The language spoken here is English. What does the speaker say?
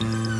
Bye.